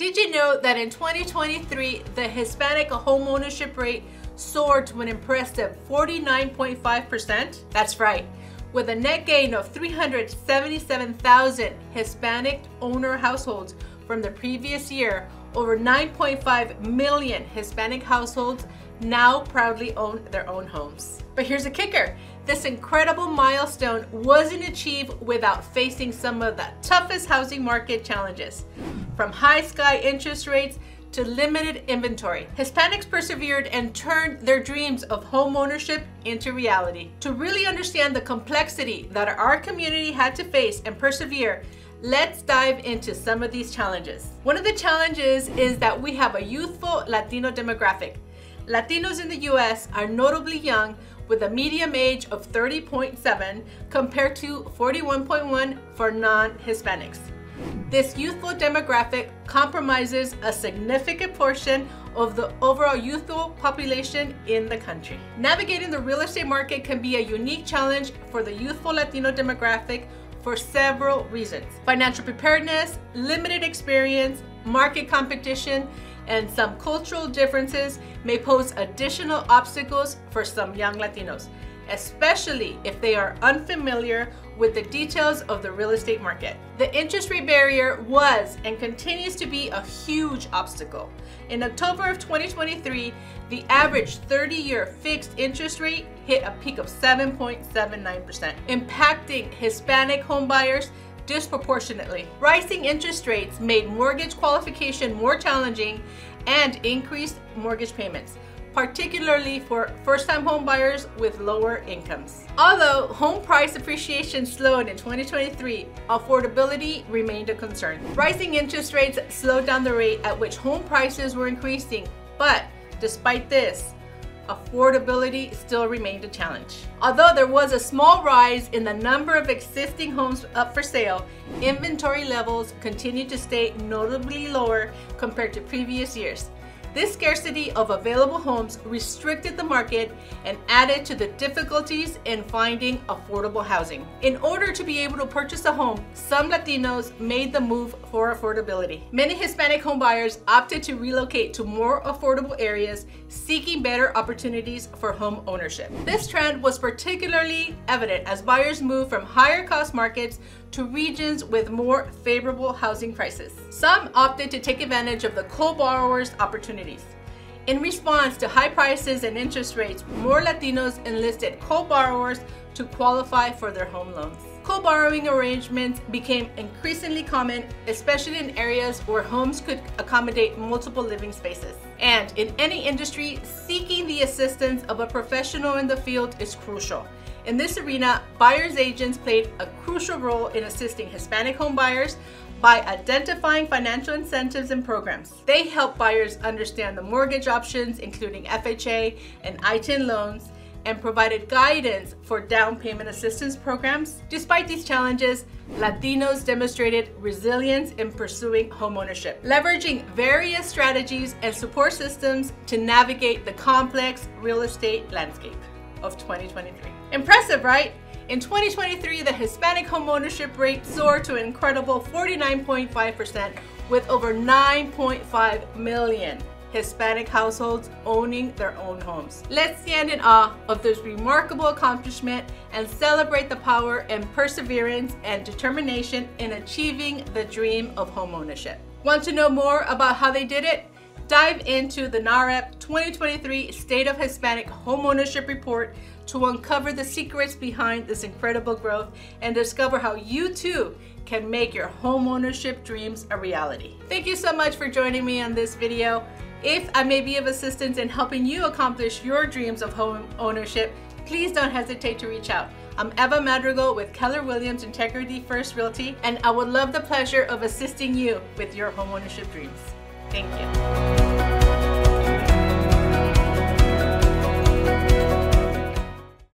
Did you know that in 2023, the Hispanic homeownership rate soared to an impressive 49.5%? That's right, with a net gain of 377,000 Hispanic owner households from the previous year, over 9.5 million Hispanic households now proudly own their own homes. But here's a kicker. This incredible milestone wasn't achieved without facing some of the toughest housing market challenges, from high sky interest rates to limited inventory. Hispanics persevered and turned their dreams of home ownership into reality. To really understand the complexity that our community had to face and persevere, let's dive into some of these challenges. One of the challenges is that we have a youthful Latino demographic. Latinos in the US are notably young with a median age of 30.7 compared to 41.1 for non-Hispanics. This youthful demographic compromises a significant portion of the overall youthful population in the country. Navigating the real estate market can be a unique challenge for the youthful Latino demographic for several reasons. Financial preparedness, limited experience, market competition, and some cultural differences may pose additional obstacles for some young Latinos, especially if they are unfamiliar with the details of the real estate market. The interest rate barrier was and continues to be a huge obstacle. In October of 2023, the average 30-year fixed interest rate hit a peak of 7.79%, impacting Hispanic homebuyers disproportionately. Rising interest rates made mortgage qualification more challenging and increased mortgage payments, particularly for first-time home buyers with lower incomes. Although home price appreciation slowed in 2023, affordability remained a concern. Rising interest rates slowed down the rate at which home prices were increasing, but despite this, affordability still remained a challenge. Although there was a small rise in the number of existing homes up for sale, inventory levels continued to stay notably lower compared to previous years. This scarcity of available homes restricted the market and added to the difficulties in finding affordable housing. In order to be able to purchase a home, some Latinos made the move for affordability. Many Hispanic homebuyers opted to relocate to more affordable areas, seeking better opportunities for home ownership. This trend was particularly evident as buyers moved from higher cost markets to regions with more favorable housing prices. Some opted to take advantage of the co-borrowers In response to high prices and interest rates, more Latinos enlisted co-borrowers to qualify for their home loans. Co-borrowing arrangements became increasingly common, especially in areas where homes could accommodate multiple living spaces. And in any industry, seeking the assistance of a professional in the field is crucial. In this arena, buyer's agents played a crucial role in assisting Hispanic home buyers by identifying financial incentives and programs. They help buyers understand the mortgage options, including FHA and ITIN loans, and provided guidance for down payment assistance programs. Despite these challenges, Latinos demonstrated resilience in pursuing homeownership, leveraging various strategies and support systems to navigate the complex real estate landscape of 2023. Impressive, right? In 2023, the Hispanic homeownership rate soared to an incredible 49.5% with over 9.5 million Hispanic households owning their own homes. Let's stand in awe of this remarkable accomplishment and celebrate the power and perseverance and determination in achieving the dream of homeownership. Want to know more about how they did it? Dive into the NAHREP 2023 State of Hispanic Homeownership Report to uncover the secrets behind this incredible growth and discover how you too can make your homeownership dreams a reality. Thank you so much for joining me on this video. If I may be of assistance in helping you accomplish your dreams of home ownership, please don't hesitate to reach out. I'm Eva Madrigal with Keller Williams Integrity First Realty, and I would love the pleasure of assisting you with your homeownership dreams. Thank you.